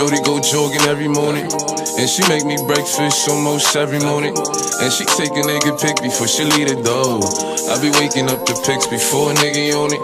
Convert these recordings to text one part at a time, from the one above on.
Shorty go jogging every morning. And she make me breakfast almost every morning. And she take a nigga pic before she leave the door. I be waking up the pics before a nigga on it.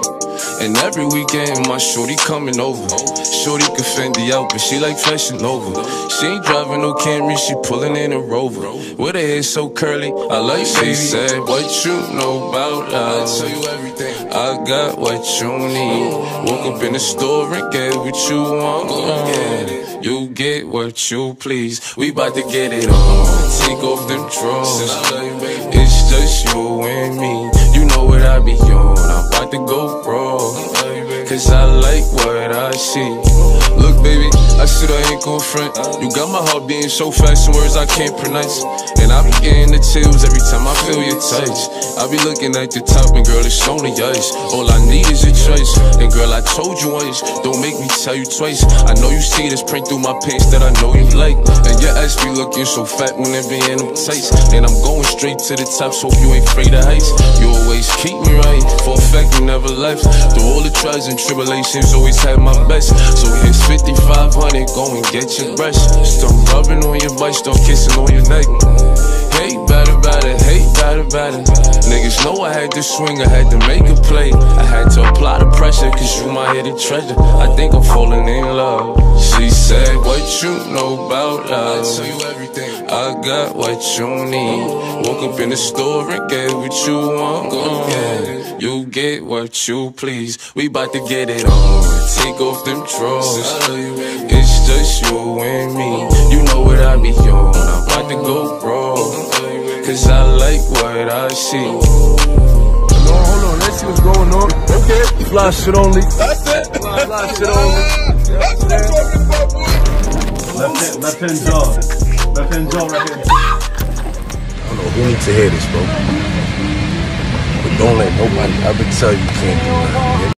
And every weekend, my shorty coming over. Shorty can Fendi out, but she like Fashion Nova. She ain't driving no Camry, she pulling in a Rover. With her hair so curly, I like she said, What you know about love? I tell you everything. I got what you need. Woke up in the store and get what you want. Uh, you get what you please. We bout to get it on. Take off them drawers. It's just you and me. You know what I be on. I'm about to go raw. Cause I like what I see. Look, baby, I said I ain't gon' front. You got my heart beating so fast, some words I can't pronounce. And I be getting the chills every time I feel your touch. I be looking at the top, and girl, it's on the ice. All I need is a choice. And girl, I told you once, don't make me tell you twice. I know you see this print through my pants that I know you like. And your ass be looking so fat when it be in them tights. And I'm going straight to the top, so you ain't afraid of heights. You always keep me right, for a fact you never left. Through all the trials and tribulations, always had my best. 5500, go and get your brush. Start rubbing on your butt, start kissing on your neck. Hate better, better, hate better, better. Niggas know I had to swing, I had to make a play. I had to apply the pressure, cause you my hidden treasure. I think I'm falling in love. She said, What you know about love? I tell you everything. I got what you need. Woke up in the store and get what you want. Uh, you get what you please. We bout to get it on. Take off them drawers. It's just you and me. You know what I be on. I'm about to go raw. Cause I like what I see. Hold on, hold on. Let's see what's going on. Okay. Fly shit only. That's it. Fly, fly shit only. That's what I'm talking about, boy. Left hand, left hand jaw. Left hand jaw right here. I don't know who needs to hear this, bro. Nobody ever tell you can't do nothing.